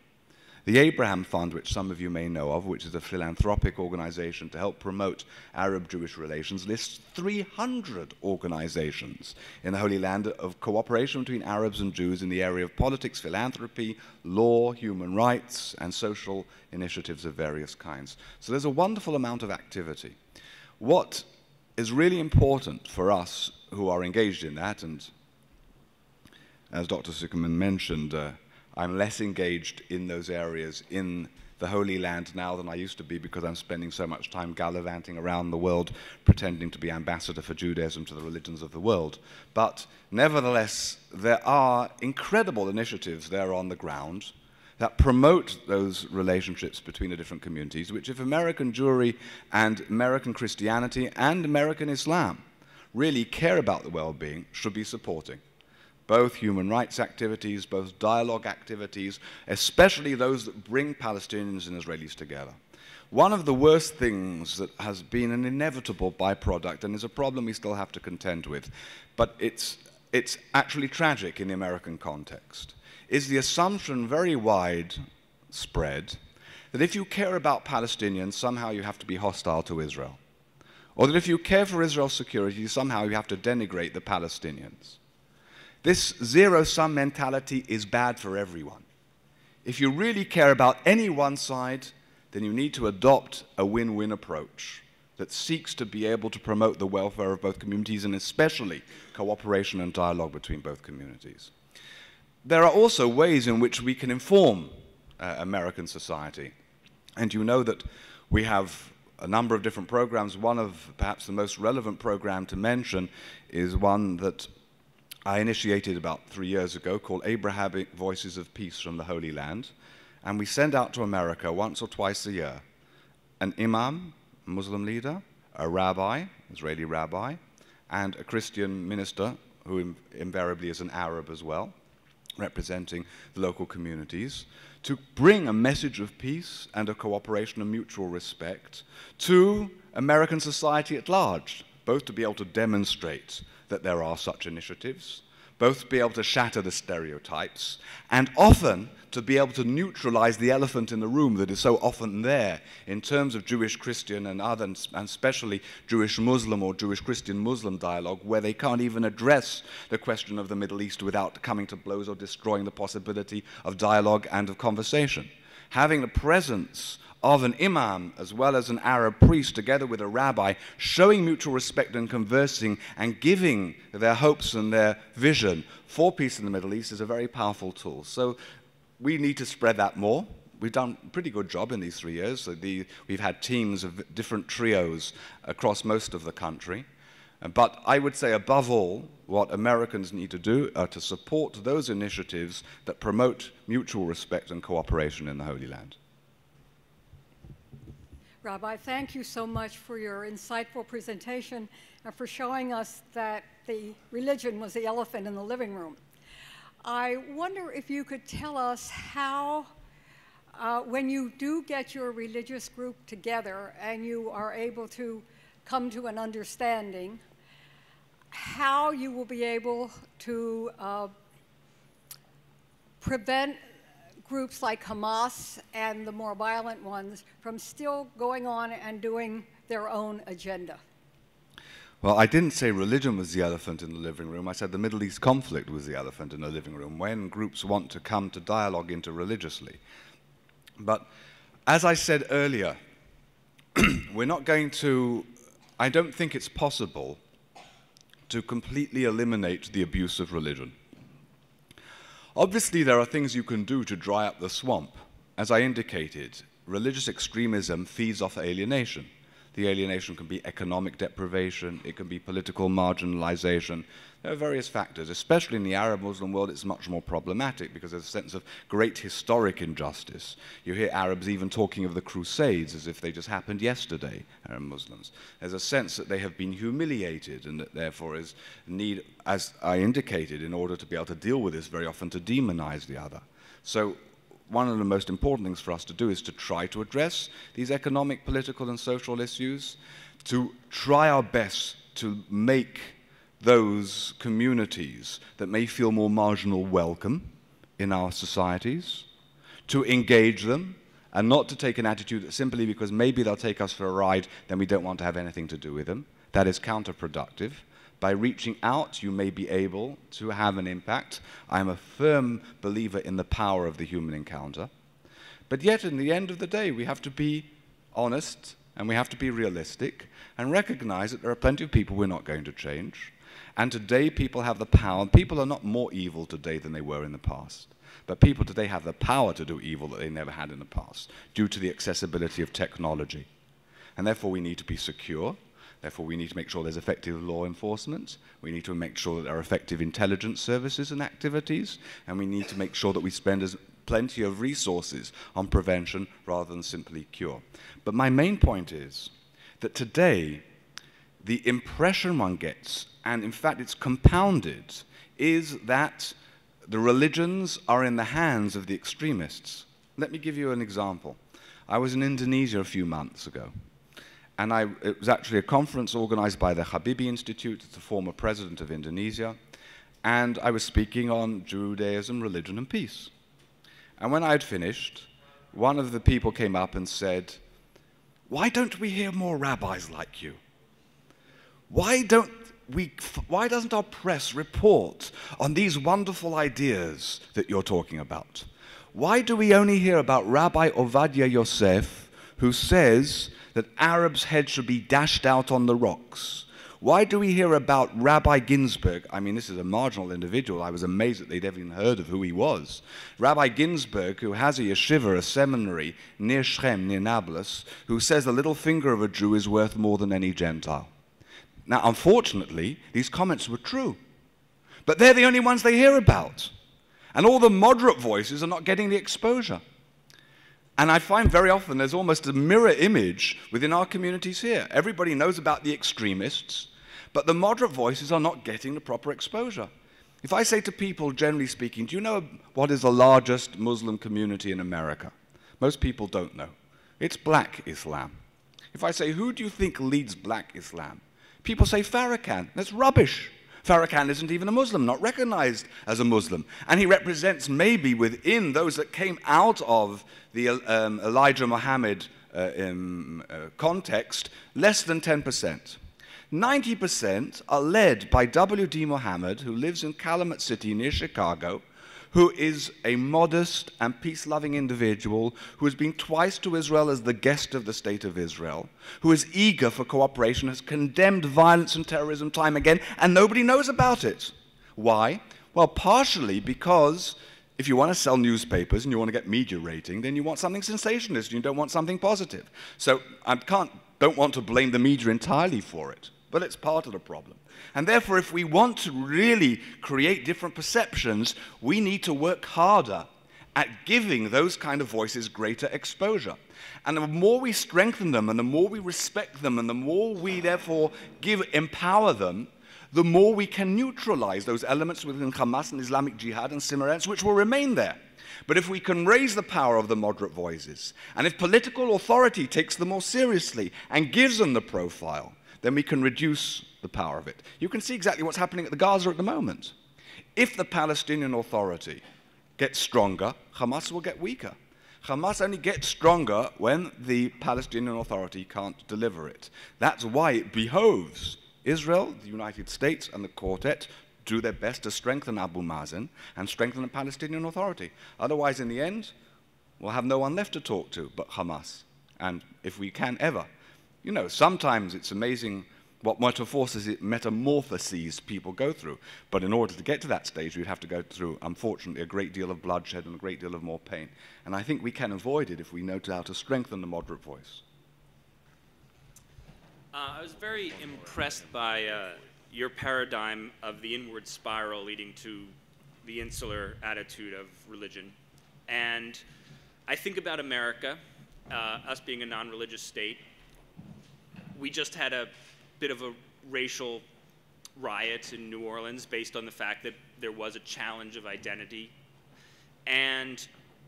The Abraham Fund, which some of you may know of, which is a philanthropic organization to help promote Arab Jewish relations, lists 300 organizations in the Holy Land of cooperation between Arabs and Jews in the area of politics, philanthropy, law, human rights, and social initiatives of various kinds. So there's a wonderful amount of activity. What is really important for us who are engaged in that, and as Dr. Sicherman mentioned, uh, I'm less engaged in those areas in the Holy Land now than I used to be because I'm spending so much time gallivanting around the world pretending to be ambassador for Judaism to the religions of the world. But nevertheless, there are incredible initiatives there on the ground that promote those relationships between the different communities, which, if American Jewry and American Christianity and American Islam really care about the well being, should be supporting both human rights activities, both dialogue activities, especially those that bring Palestinians and Israelis together. One of the worst things that has been an inevitable byproduct and is a problem we still have to contend with, but it's, it's actually tragic in the American context, is the assumption, very widespread, that if you care about Palestinians, somehow you have to be hostile to Israel. Or that if you care for Israel's security, somehow you have to denigrate the Palestinians. This zero sum mentality is bad for everyone. If you really care about any one side, then you need to adopt a win win approach that seeks to be able to promote the welfare of both communities and especially cooperation and dialogue between both communities. There are also ways in which we can inform uh, American society. And you know that we have a number of different programs. One of perhaps the most relevant program to mention is one that I initiated about three years ago called Abrahamic Voices of Peace from the Holy Land. And we send out to America once or twice a year an imam, Muslim leader, a rabbi, Israeli rabbi, and a Christian minister who invariably is an Arab as well, representing the local communities, to bring a message of peace and of cooperation and mutual respect to American society at large, both to be able to demonstrate that there are such initiatives, both to be able to shatter the stereotypes and often to be able to neutralize the elephant in the room that is so often there in terms of Jewish Christian and other, and especially Jewish Muslim or Jewish Christian Muslim dialogue, where they can't even address the question of the Middle East without coming to blows or destroying the possibility of dialogue and of conversation. Having the presence of an imam as well as an Arab priest, together with a rabbi, showing mutual respect and conversing and giving their hopes and their vision for peace in the Middle East is a very powerful tool. So we need to spread that more. We've done a pretty good job in these three years. So the, we've had teams of different trios across most of the country. Uh, but I would say, above all, what Americans need to do are to support those initiatives that promote mutual respect and cooperation in the Holy Land. Rabbi, thank you so much for your insightful presentation and for showing us that the religion was the elephant in the living room. I wonder if you could tell us how, uh, when you do get your religious group together and you are able to come to an understanding, how you will be able to uh, prevent groups like Hamas and the more violent ones from still going on and doing their own agenda? Well, I didn't say religion was the elephant in the living room. I said the Middle East conflict was the elephant in the living room when groups want to come to dialogue interreligiously. But as I said earlier, *clears throat* we're not going to, I don't think it's possible to completely eliminate the abuse of religion. Obviously, there are things you can do to dry up the swamp. As I indicated, religious extremism feeds off alienation. The alienation can be economic deprivation, it can be political marginalization. There are various factors. Especially in the Arab Muslim world, it's much more problematic because there's a sense of great historic injustice. You hear Arabs even talking of the Crusades as if they just happened yesterday, Arab Muslims. There's a sense that they have been humiliated and that therefore is need, as I indicated, in order to be able to deal with this, very often to demonize the other. So one of the most important things for us to do is to try to address these economic, political, and social issues, to try our best to make those communities that may feel more marginal welcome in our societies, to engage them, and not to take an attitude that simply because maybe they'll take us for a ride, then we don't want to have anything to do with them. That is counterproductive. By reaching out, you may be able to have an impact. I'm a firm believer in the power of the human encounter. But yet, in the end of the day, we have to be honest and we have to be realistic and recognize that there are plenty of people we're not going to change. And today, people have the power. People are not more evil today than they were in the past. But people today have the power to do evil that they never had in the past due to the accessibility of technology. And therefore, we need to be secure. Therefore, we need to make sure there's effective law enforcement. We need to make sure that there are effective intelligence services and activities. And we need to make sure that we spend as plenty of resources on prevention rather than simply cure. But my main point is that today, the impression one gets, and in fact it's compounded, is that the religions are in the hands of the extremists. Let me give you an example. I was in Indonesia a few months ago, and I, it was actually a conference organized by the Habibie Institute, the former president of Indonesia, and I was speaking on Judaism, religion, and peace. And when I had finished, one of the people came up and said, Why don't we hear more rabbis like you? Why, don't we, why doesn't our press report on these wonderful ideas that you're talking about? Why do we only hear about Rabbi Ovadia Yosef, who says that Arabs' heads should be dashed out on the rocks? Why do we hear about Rabbi Ginsburg? I mean, this is a marginal individual. I was amazed that they'd ever even heard of who he was. Rabbi Ginsburg, who has a yeshiva, a seminary near Shechem, near Nablus, who says the little finger of a Jew is worth more than any Gentile. Now, unfortunately, these comments were true. But they're the only ones they hear about. And all the moderate voices are not getting the exposure. And I find very often there's almost a mirror image within our communities here. Everybody knows about the extremists, but the moderate voices are not getting the proper exposure. If I say to people, generally speaking, do you know what is the largest Muslim community in America? Most people don't know. It's black Islam. If I say, who do you think leads black Islam? People say Farrakhan. That's rubbish. Farrakhan isn't even a Muslim, not recognized as a Muslim. And he represents maybe within those that came out of the um, Elijah Muhammad uh, um, uh, context less than 10%. 90% are led by W.D. Muhammad, who lives in Calumet City near Chicago, who is a modest and peace loving individual who has been twice to Israel as the guest of the State of Israel, who is eager for cooperation, has condemned violence and terrorism time again, and nobody knows about it. Why? Well, partially because if you want to sell newspapers and you want to get media rating, then you want something sensationalist and you don't want something positive. So I can't, don't want to blame the media entirely for it. But it's part of the problem. And therefore, if we want to really create different perceptions, we need to work harder at giving those kind of voices greater exposure. And the more we strengthen them, and the more we respect them, and the more we therefore give, empower them, the more we can neutralize those elements within Hamas and Islamic Jihad and similar which will remain there. But if we can raise the power of the moderate voices, and if political authority takes them more seriously and gives them the profile, then we can reduce the power of it. You can see exactly what's happening at the Gaza at the moment. If the Palestinian Authority gets stronger, Hamas will get weaker. Hamas only gets stronger when the Palestinian Authority can't deliver it. That's why it behoves Israel, the United States, and the Quartet do their best to strengthen Abu Mazen and strengthen the Palestinian Authority. Otherwise, in the end, we'll have no one left to talk to but Hamas. And if we can ever you know, sometimes it's amazing what metamorphoses people go through. But in order to get to that stage, we'd have to go through, unfortunately, a great deal of bloodshed and a great deal of more pain. And I think we can avoid it if we know how to strengthen the moderate voice. Uh, I was very impressed by uh, your paradigm of the inward spiral leading to the insular attitude of religion. And I think about America, uh, us being a non religious state, we just had a bit of a racial riot in New Orleans based on the fact that there was a challenge of identity. And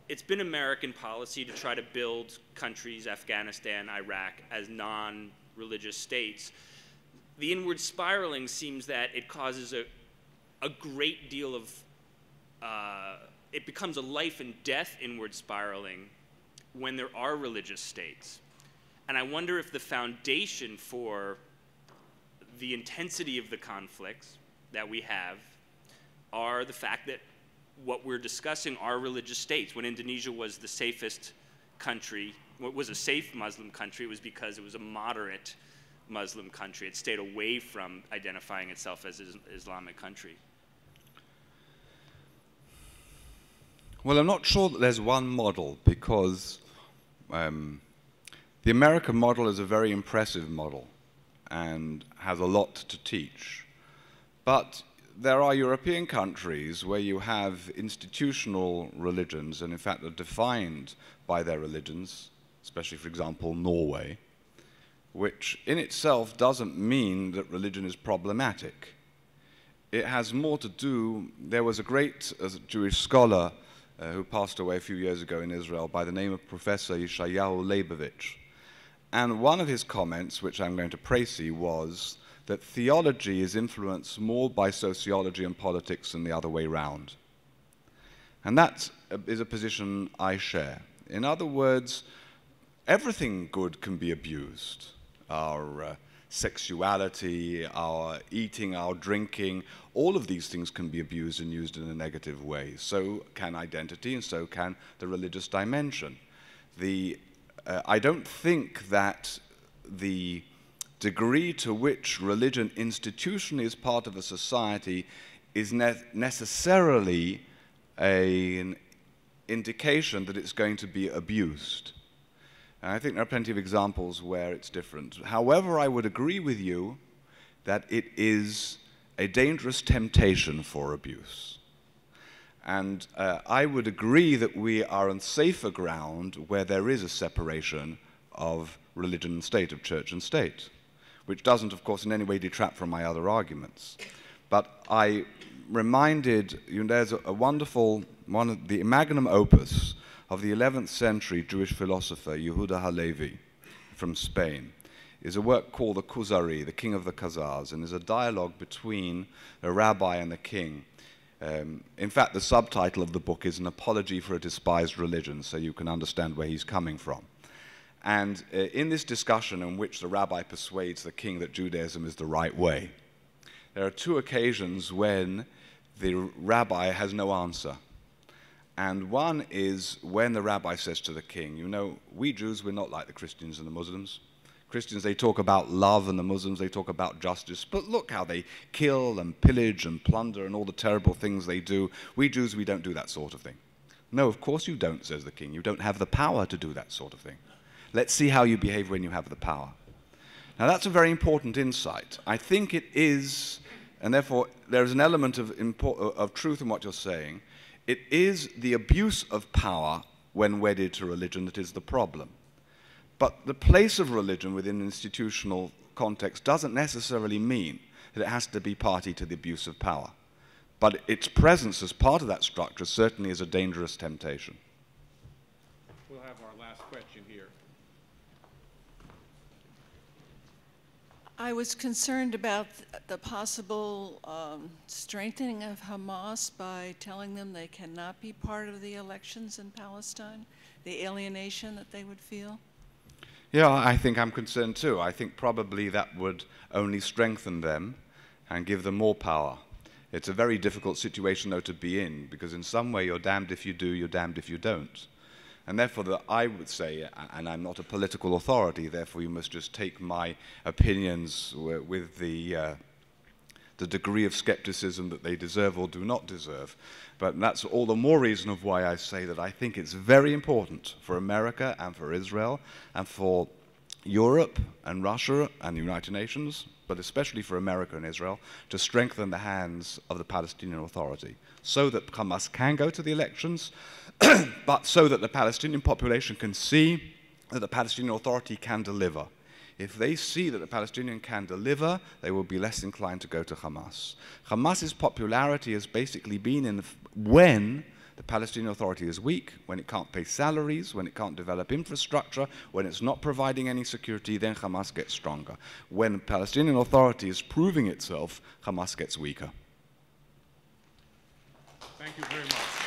it's been American policy to try to build countries, Afghanistan, Iraq, as non religious states. The inward spiraling seems that it causes a, a great deal of uh, it becomes a life and death inward spiraling when there are religious states. And I wonder if the foundation for the intensity of the conflicts that we have are the fact that what we're discussing are religious states. When Indonesia was the safest country, was a safe Muslim country, it was because it was a moderate Muslim country. It stayed away from identifying itself as an Islamic country. Well, I'm not sure that there's one model because um, the American model is a very impressive model and has a lot to teach. But there are European countries where you have institutional religions, and in fact are defined by their religions, especially, for example, Norway, which in itself doesn't mean that religion is problematic. It has more to do, there was a great Jewish scholar uh, who passed away a few years ago in Israel by the name of Professor Yeshayahu Leibowitz. And one of his comments, which I'm going to précis, was that theology is influenced more by sociology and politics than the other way round. And that is a position I share. In other words, everything good can be abused. Our uh, sexuality, our eating, our drinking, all of these things can be abused and used in a negative way. So can identity, and so can the religious dimension. The uh, I don't think that the degree to which religion institutionally is part of a society is ne necessarily a, an indication that it's going to be abused. And I think there are plenty of examples where it's different. However, I would agree with you that it is a dangerous temptation for abuse. And uh, I would agree that we are on safer ground where there is a separation of religion and state, of church and state, which doesn't, of course, in any way detract from my other arguments. But I reminded, you know, there's a, a wonderful, one of the magnum opus of the 11th century Jewish philosopher Yehuda Halevi from Spain is a work called the Kuzari, the King of the Khazars, and is a dialogue between a rabbi and the king um, in fact, the subtitle of the book is An Apology for a Despised Religion, so you can understand where he's coming from. And uh, in this discussion, in which the rabbi persuades the king that Judaism is the right way, there are two occasions when the rabbi has no answer. And one is when the rabbi says to the king, You know, we Jews, we're not like the Christians and the Muslims. Christians, they talk about love, and the Muslims, they talk about justice. But look how they kill and pillage and plunder and all the terrible things they do. We Jews, we don't do that sort of thing. No, of course you don't, says the king. You don't have the power to do that sort of thing. Let's see how you behave when you have the power. Now, that's a very important insight. I think it is, and therefore there is an element of, of truth in what you're saying. It is the abuse of power when wedded to religion that is the problem. But the place of religion within an institutional context doesn't necessarily mean that it has to be party to the abuse of power. But its presence as part of that structure certainly is a dangerous temptation. We'll have our last question here. I was concerned about the possible um, strengthening of Hamas by telling them they cannot be part of the elections in Palestine, the alienation that they would feel. Yeah, I think I'm concerned too. I think probably that would only strengthen them and give them more power. It's a very difficult situation, though, to be in, because in some way you're damned if you do, you're damned if you don't. And therefore, the, I would say, and I'm not a political authority, therefore you must just take my opinions with the, uh, the degree of skepticism that they deserve or do not deserve. But that's all the more reason of why I say that I think it's very important for America and for Israel and for Europe and Russia and the United Nations, but especially for America and Israel, to strengthen the hands of the Palestinian Authority so that Hamas can go to the elections, *clears throat* but so that the Palestinian population can see that the Palestinian Authority can deliver. If they see that the Palestinian can deliver, they will be less inclined to go to Hamas. Hamas's popularity has basically been in when the Palestinian Authority is weak, when it can't pay salaries, when it can't develop infrastructure, when it's not providing any security, then Hamas gets stronger. When the Palestinian Authority is proving itself, Hamas gets weaker. Thank you very much.